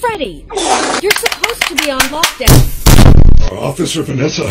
Freddy, you're supposed to be on lockdown. Officer Vanessa,